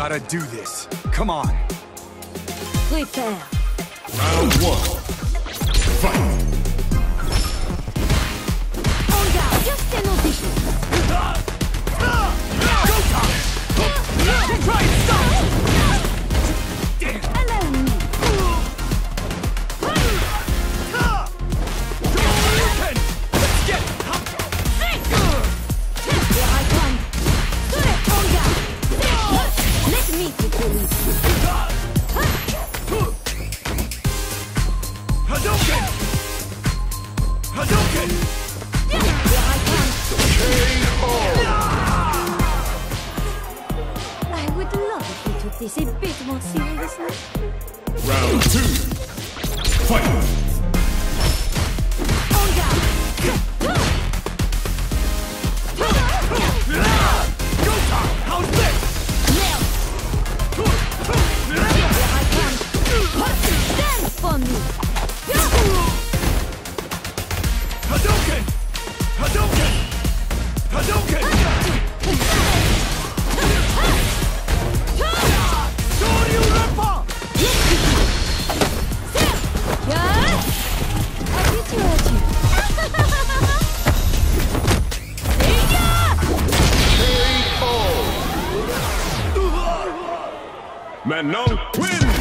gotta do this. Come on. Prepare. Round one. Fight! I. Would love a bit more seriously. Round two. Hadouken! Hadouken! Hadouken! Shoryurenpa! Yeah. Habitué Manon wins!